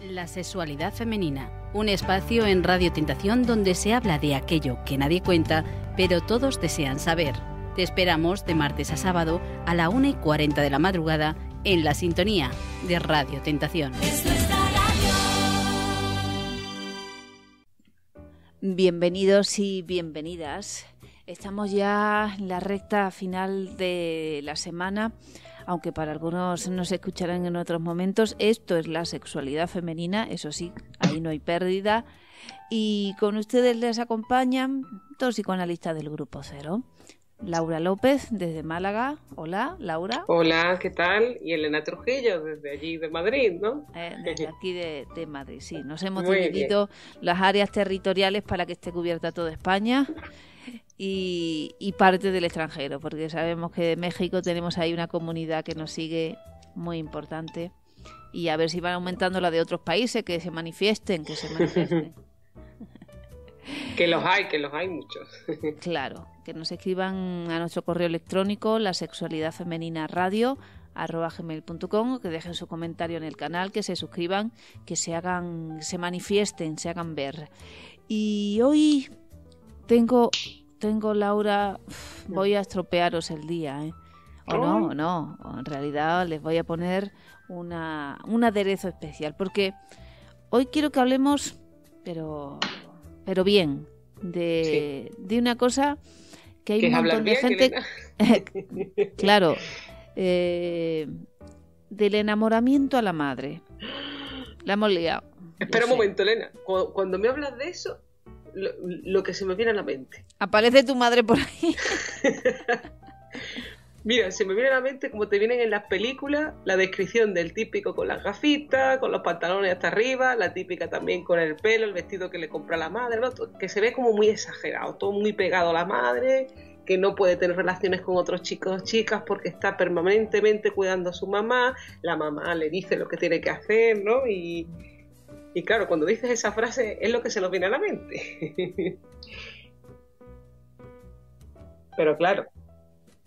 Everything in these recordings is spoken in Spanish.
La sexualidad femenina, un espacio en Radio Tentación donde se habla de aquello que nadie cuenta, pero todos desean saber. Te esperamos de martes a sábado a la 1 y 40 de la madrugada en la sintonía de Radio Tentación. Bienvenidos y bienvenidas. Estamos ya en la recta final de la semana aunque para algunos no se escucharán en otros momentos. Esto es la sexualidad femenina, eso sí, ahí no hay pérdida. Y con ustedes les acompañan dos psicoanalistas del Grupo Cero. Laura López, desde Málaga. Hola, Laura. Hola, ¿qué tal? Y Elena Trujillo, desde allí de Madrid, ¿no? Eh, desde aquí de, Madrid, sí. Nos hemos dividido las áreas territoriales para que esté cubierta toda España y, parte del extranjero, porque sabemos que de México tenemos ahí una comunidad que nos sigue muy importante y a ver si van aumentando la de otros países, que se manifiesten, que se manifiesten. que los hay, que los hay muchos. claro, que nos escriban a nuestro correo electrónico, la sexualidad femenina radio arroba gmail.com, que dejen su comentario en el canal, que se suscriban, que se hagan, se manifiesten, se hagan ver. Y hoy tengo tengo, Laura, voy a estropearos el día, ¿eh? O no, o no. En realidad les voy a poner una, un aderezo especial. Porque hoy quiero que hablemos, pero, pero bien, de, de una cosa que hay un montón de gente. claro. Eh, del enamoramiento a la la hemos liado. Espera un momento, Elena. cuando me hablas de eso, lo, que se me viene a la mente. Aparece tu madre por ahí. Mira, se me viene a la mente como te vienen en las películas, la descripción del típico con las gafitas, con los pantalones hasta arriba, la típica también con el pelo, el vestido que le compra la madre, que se ve como muy exagerado, todo muy pegado a la madre, que no puede tener relaciones con otros chicos o chicas porque está permanentemente cuidando a su mamá, la mamá le dice lo que tiene que hacer, ¿no? Y, y claro, cuando dices esa frase es lo que se nos viene a la mente. Pero claro,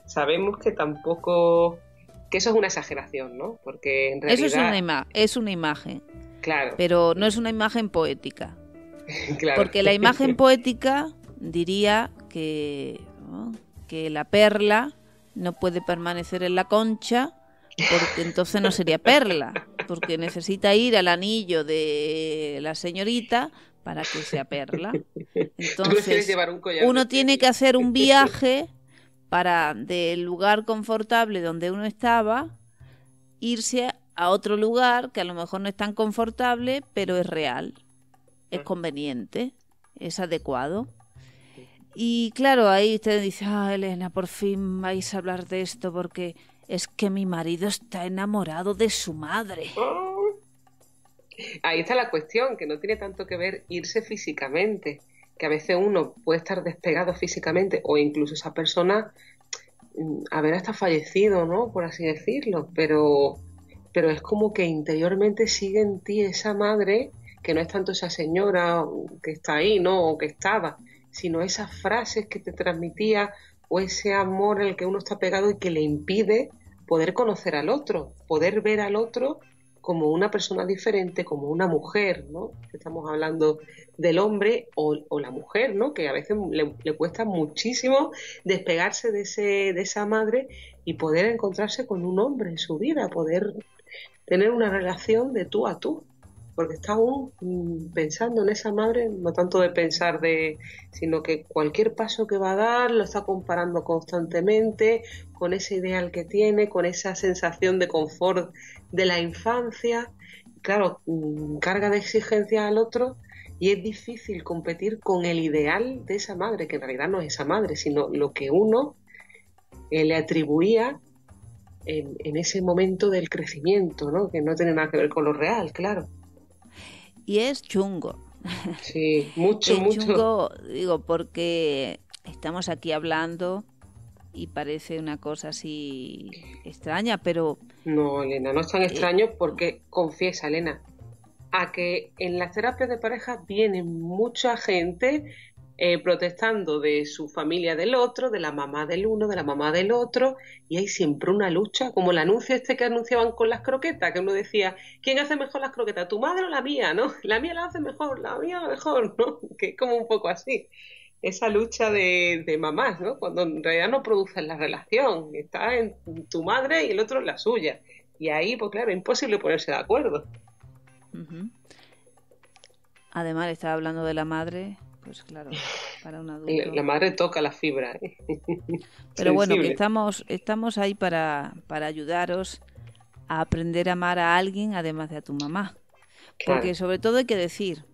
sabemos que tampoco que eso es una exageración, ¿no? Porque en realidad eso es una, es una imagen. Claro. Pero no es una imagen poética. claro. Porque la imagen poética diría que, que la perla no puede permanecer en la concha porque entonces no sería perla, porque necesita ir al anillo de la señorita para que sea perla. Entonces, uno tiene que hacer un viaje para del lugar confortable donde uno estaba irse a otro lugar que a lo mejor no es tan confortable, pero es real, es conveniente, es adecuado. Y claro, ahí usted dice, ah, Elena, por fin vais a hablar de esto porque es que mi marido está enamorado de su madre. Ahí está la cuestión, que no tiene tanto que ver irse físicamente, que a veces uno puede estar despegado físicamente o incluso esa persona mm, haber hasta fallecido, ¿no? Por así decirlo, pero, pero es como que interiormente sigue en ti esa madre, que no es tanto esa señora que está ahí, ¿no? O que estaba, sino esas frases que te transmitía o ese amor al que uno está pegado y que le impide poder conocer al otro, poder ver al otro como una persona diferente, como una mujer, ¿no? Estamos hablando del hombre o, la mujer, ¿no? Que a veces le, cuesta muchísimo despegarse de, ese, de esa madre y poder encontrarse con un hombre en su vida, poder tener una relación de tú a tú porque está aún pensando en esa madre, no tanto de pensar de, sino que cualquier paso que va a dar lo está comparando constantemente con ese ideal que tiene, con esa sensación de confort de la infancia, claro, mm, carga de exigencia al otro y es difícil competir con el ideal de esa madre, que en realidad no es esa madre, sino lo que uno eh, le atribuía en, en, ese momento del crecimiento, ¿no? que no tiene nada que ver con lo real, claro y es chungo. Sí, mucho, es mucho. Chungo, digo, porque estamos aquí hablando y parece una cosa así extraña, pero... No, Elena, no es tan eh, extraño porque, confiesa, Elena, a que en las terapias de pareja viene mucha gente eh, protestando de su familia del otro, de la mamá del uno, de la mamá del otro, y hay siempre una lucha, como el anuncio este que anunciaban con las croquetas, que uno decía, ¿quién hace mejor las croquetas? ¿Tu madre o la mía? ¿No? La mía la hace mejor, la mía mejor, ¿no? Que es como un poco así. Esa lucha de, mamás, ¿no? Cuando en realidad no producen la relación, está en tu madre y el otro en la suya. Y ahí, pues claro, es imposible ponerse de acuerdo. Además, estaba hablando de la madre, pues claro, para un adulto. La, madre toca la fibra. ¿eh? Pero bueno, que estamos, estamos ahí para, para ayudaros a aprender a amar a alguien además de a tu mamá. Porque sobre todo hay que decir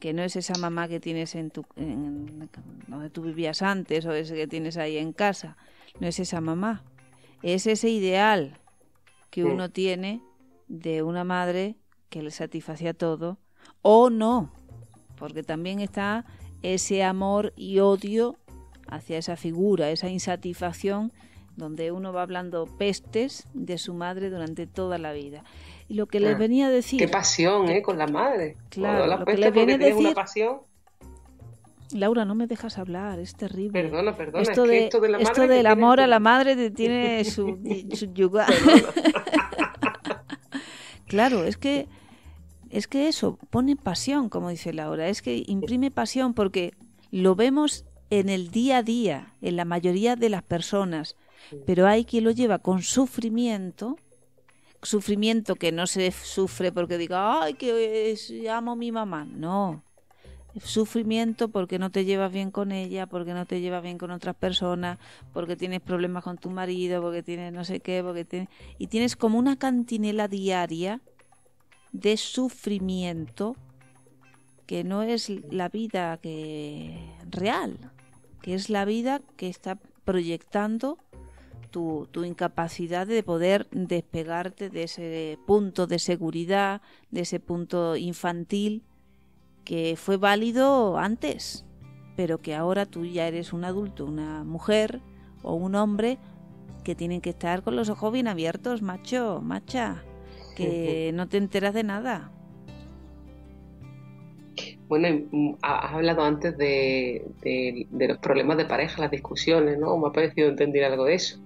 que no es esa mamá que tienes en tu en, donde tú vivías antes o ese que tienes ahí en casa, no es esa mamá, es ese ideal que uno tiene de una madre que le satisfacía todo o no, porque también está ese amor y odio hacia esa figura, esa insatisfacción donde uno va hablando pestes de su madre durante toda la vida. Y lo que les ah, venía a decir... Qué pasión, ¿eh? Con la madre. Claro, lo que les venía a decir... Una pasión. Laura, no me dejas hablar, es terrible. Perdona, perdona. Esto, de, esto, de la esto del amor a la madre te tiene su, su yuga. claro, es que es que eso pone pasión, como dice Laura, es que imprime pasión porque lo vemos en el día a día, en la mayoría de las personas, pero hay quien lo lleva con sufrimiento, sufrimiento que no se sufre porque diga, ay, que amo a mi mamá, no, sufrimiento porque no te llevas bien con ella, porque no te llevas bien con otras personas, porque tienes problemas con tu marido, porque tienes no sé qué, porque tienes... y tienes como una cantinela diaria de sufrimiento que no es la vida que real, que es la vida que está proyectando tu, tu, incapacidad de poder despegarte de ese punto de seguridad, de ese punto infantil que fue válido antes, pero que ahora tú ya eres un adulto, una mujer o un hombre que tienen que estar con los ojos bien abiertos, macho, macha que no te enteras de nada. Bueno, mm, has hablado antes de, los problemas de pareja, las discusiones, ¿no? Me ha parecido entender algo de eso.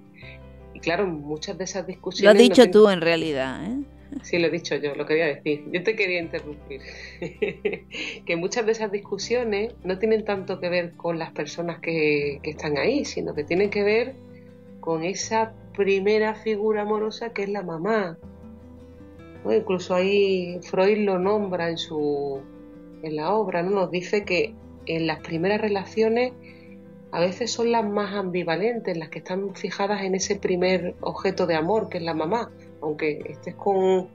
Y claro, muchas de esas discusiones... Lo has dicho tú en realidad, ¿eh? Sí, lo he dicho yo, lo quería decir. Yo te quería interrumpir. que muchas de esas discusiones no tienen tanto que ver con las personas que, que están ahí, sino que tienen que ver con esa primera figura amorosa que es la mamá, Incluso ahí Freud lo nombra en, su, en la obra, ¿no? nos dice que en las primeras relaciones a veces son las más ambivalentes, las que están fijadas en ese primer objeto de amor, que es la mamá, aunque estés con,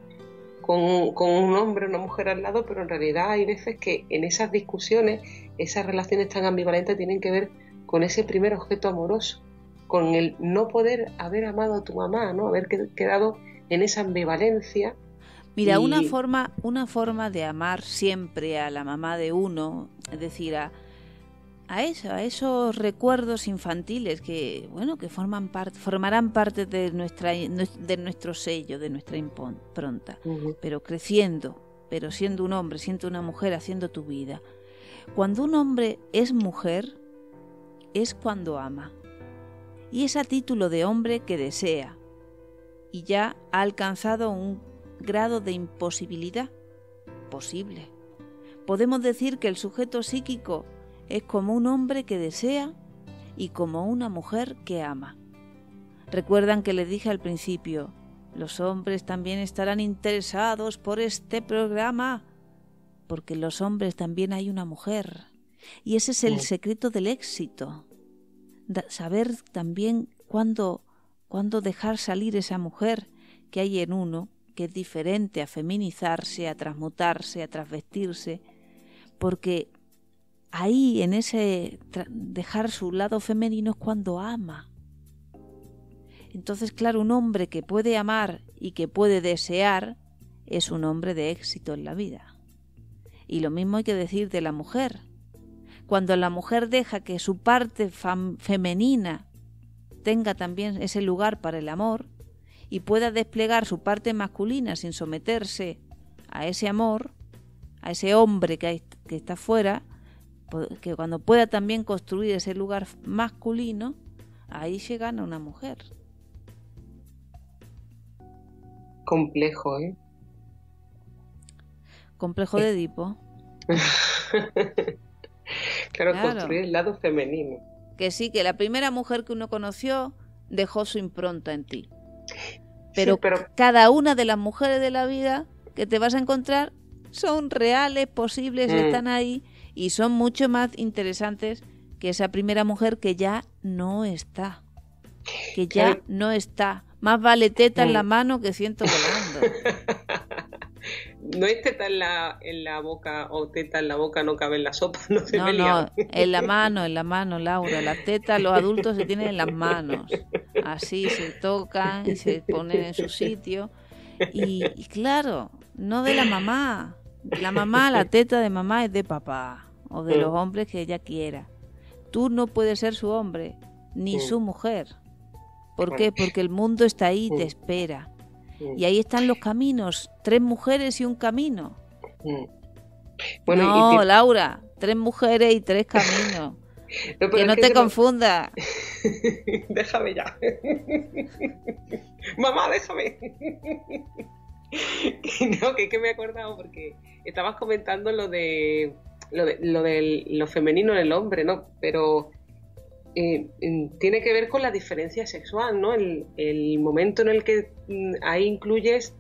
con, con, un hombre o una mujer al lado, pero en realidad hay veces que en esas discusiones, esas relaciones tan ambivalentes tienen que ver con ese primer objeto amoroso, con el no poder haber amado a tu mamá, ¿no? haber quedado en esa ambivalencia Mira, una forma, una forma de amar siempre a la mamá de uno, es decir, a, a eso, a esos recuerdos infantiles que, bueno, que forman parte, formarán parte de nuestra, de nuestro sello, de nuestra impronta, pero creciendo, pero siendo un hombre, siendo una mujer, haciendo tu vida. Cuando un hombre es mujer, es cuando ama. Y es a título de hombre que desea. Y ya ha alcanzado un grado de imposibilidad posible. Podemos decir que el sujeto psíquico es como un hombre que desea y como una mujer que ama. Recuerdan que les dije al principio, los hombres también estarán interesados por este programa, porque en los hombres también hay una mujer. Y ese es el secreto del éxito. saber también cuándo, cuándo dejar salir esa mujer que hay en uno que es diferente a feminizarse, a transmutarse, a transvestirse, porque ahí en ese dejar su lado femenino es cuando ama. Entonces, claro, un hombre que puede amar y que puede desear es un hombre de éxito en la vida. Y lo mismo hay que decir de la mujer. Cuando la mujer deja que su parte femenina tenga también ese lugar para el amor, y pueda desplegar su parte masculina sin someterse a ese amor, a ese hombre que, que está fuera, que cuando pueda también construir ese lugar masculino, ahí se gana una mujer. Complejo, ¿eh? Complejo de Edipo. claro, construir el lado femenino. Que sí, que la primera mujer que uno conoció dejó su impronta en ti. Pero, cada una de las mujeres de la vida que te vas a encontrar son reales, posibles, mm. están ahí y son mucho más interesantes que esa primera mujer que ya no está. Que ya no está. Más vale teta en la mm. mano que siento volando. no es teta en la, en la boca o teta en la boca no cabe en la sopa, no se No, no, en la mano, en la mano, Laura. Las tetas los adultos se tienen en las manos. Así se tocan y se ponen en su sitio. Y, y claro, no de la mamá. La mamá, la teta de mamá es de papá o de los hombres que ella quiera. Tú no puedes ser su hombre, ni su mujer. ¿Por qué? Porque el mundo está ahí, te espera. Y ahí están los caminos, tres mujeres y un camino. no, Laura, tres mujeres y tres caminos. que no te confunda. déjame ya. Mamá, déjame. no, que, que me he acordado porque estabas comentando lo de lo de lo, de, lo femenino en el hombre, ¿no? Pero eh, tiene que ver con la diferencia sexual, ¿no? El, momento en el que mm, ahí incluyes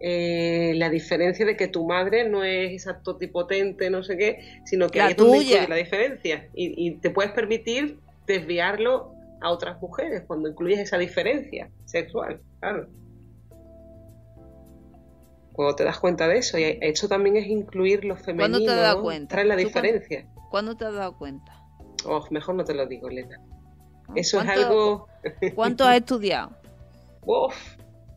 eh, la diferencia de que tu madre no es esa totipotente, no sé qué, sino que la tuya. la diferencia y, y, te puedes permitir desviarlo a otras mujeres cuando incluyes esa diferencia sexual, claro. Cuando te das cuenta de eso, y eso también es incluir lo femenino, ¿Cuándo te has dado cuenta? Trae la diferencia. ¿Cuándo te has dado cuenta? Oh, mejor no te lo digo, Elena. Eso es algo... ¿Cuánto has estudiado? Uf,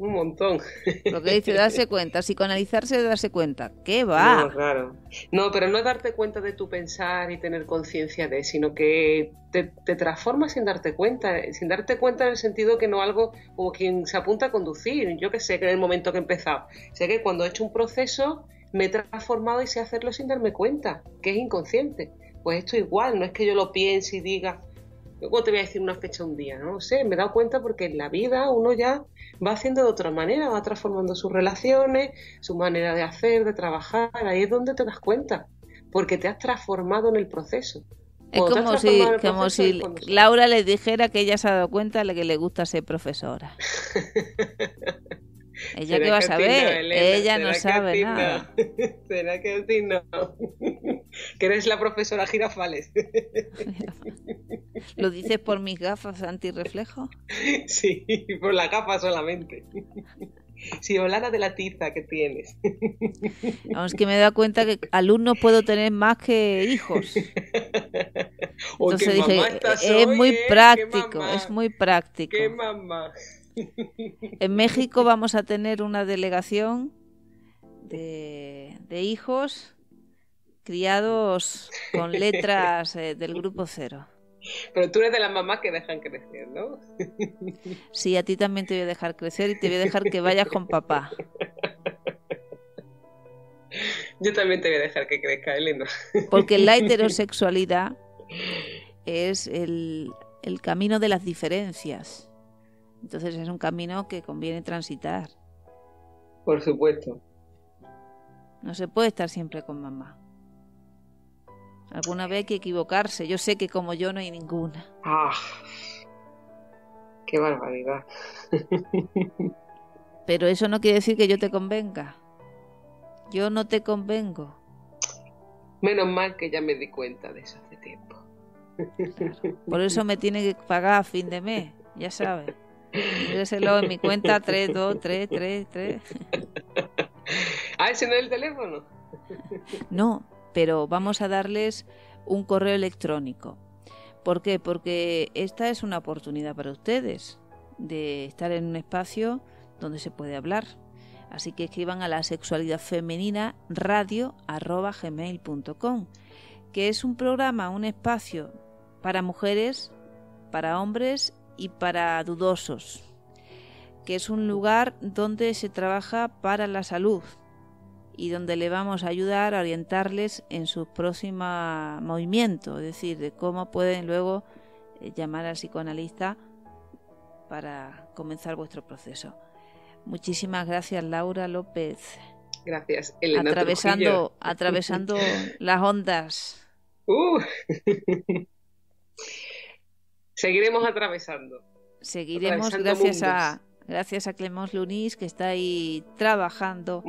un montón. Lo que dice darse cuenta, psicoanalizarse de darse cuenta. ¿Qué va? No, claro. No, pero no es darte cuenta de tu pensar y tener conciencia de, sino que te, te transformas sin darte cuenta, sin darte cuenta en el sentido que no algo como quien se apunta a conducir. Yo que sé que en el momento que he empezado, sé que cuando he hecho un proceso me he transformado y sé hacerlo sin darme cuenta, que es inconsciente. Pues esto igual, no es que yo lo piense y diga, luego te voy a decir una fecha un día, no sé, me he dado cuenta porque en la vida uno ya va haciendo de otra manera, va transformando sus relaciones, su manera de hacer, de trabajar, ahí es donde te das cuenta, porque te has transformado en el proceso. Es como si, como si Laura le dijera que ella se ha dado cuenta de que le gusta ser profesora. Ella qué va a saber, ella no sabe nada. ¿Será que sí no? que eres la profesora Girafales. ¿Lo dices por mis gafas antirreflejo? Sí, por la gafa solamente. Si hablara de la tiza que tienes. Vamos, que me he dado cuenta que alumnos puedo tener más que hijos. Entonces dije, es muy ¿eh? práctico, es muy práctico. ¿Qué mamá? En México vamos a tener una delegación de, hijos criados con letras eh, del grupo cero. Pero tú eres de las mamás que dejan crecer, ¿no? Sí, a ti también te voy a dejar crecer y te voy a dejar que vayas con papá. Yo también te voy a dejar que crezca, Elena. Porque la heterosexualidad es el camino de las diferencias. Entonces es un camino que conviene transitar. Por supuesto. No se puede estar siempre con mamá. Alguna vez hay que equivocarse. Yo sé que como yo no hay ninguna. ¡Ah! ¡Qué barbaridad! Pero eso no quiere decir que yo te convenga. Yo no te convengo. Menos mal que ya me di cuenta de eso hace tiempo. Por eso me tiene que pagar a fin de mes, ya sabes. Míreselo en mi cuenta 32333. Ah, ese no es el teléfono. No, pero vamos a darles un correo electrónico. ¿Por qué? Porque esta es una oportunidad para ustedes de estar en un espacio donde se puede hablar. Así que escriban a la sexualidad femenina radio gmail.com, que es un programa, un espacio para mujeres, para hombres y para dudosos, que es un lugar donde se trabaja para la salud y donde le vamos a ayudar a orientarles en su próximo movimiento, es decir, de cómo pueden luego eh, llamar al psicoanalista para comenzar vuestro proceso. Muchísimas gracias, Laura López. Gracias, Elena Atravesando, atravesando las ondas. Uh. Seguiremos atravesando. Seguiremos gracias a gracias a Clemence Lunis que está ahí trabajando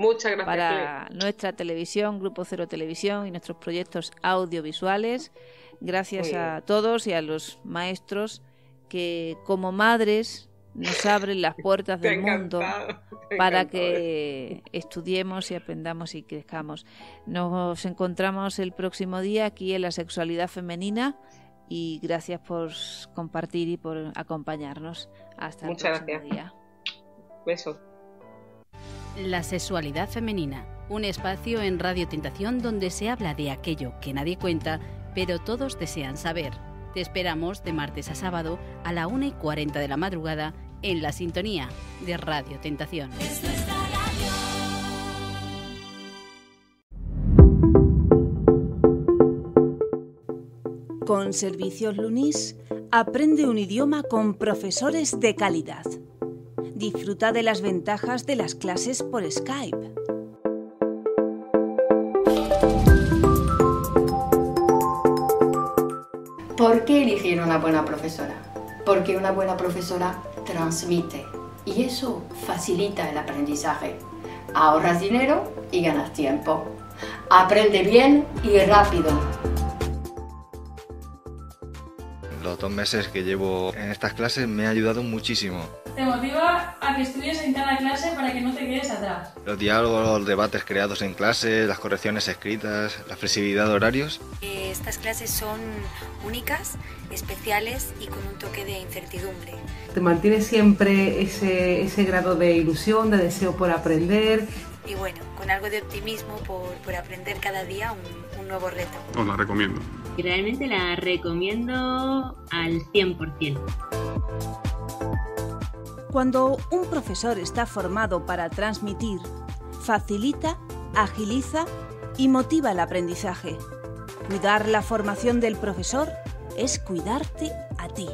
para nuestra televisión, Grupo Cero Televisión y nuestros proyectos audiovisuales. Gracias a todos y a los maestros que como madres nos abren las puertas del mundo para que estudiemos y aprendamos y crezcamos. Nos encontramos el próximo día aquí en la sexualidad femenina y gracias por compartir y por acompañarnos. Hasta el próximo día. Beso. La sexualidad femenina, un espacio en Radio Tentación donde se habla de aquello que nadie cuenta, pero todos desean saber. Te esperamos de martes a sábado a la 1 y 40 de la madrugada en la sintonía de Radio Tentación. Con Servicios Lunis, aprende un idioma con profesores de calidad. Disfruta de las ventajas de las clases por Skype. ¿Por qué elegir una buena profesora? Porque una buena profesora transmite y eso facilita el aprendizaje. Ahorras dinero y ganas tiempo. Aprende bien y rápido. Los dos meses que llevo en estas clases me ha ayudado muchísimo. Te motiva a que estudies en cada clase para que no te quedes atrás. Los diálogos, los debates creados en clase, las correcciones escritas, la flexibilidad de horarios. Estas clases son únicas, especiales y con un toque de incertidumbre. Te mantiene siempre ese, ese grado de ilusión, de deseo por aprender. Y bueno, con algo de optimismo por, por aprender cada día un, un nuevo reto. Os la recomiendo. Y realmente la recomiendo al 100%. Cuando un profesor está formado para transmitir, facilita, agiliza y motiva el aprendizaje. Cuidar la formación del profesor es cuidarte a ti.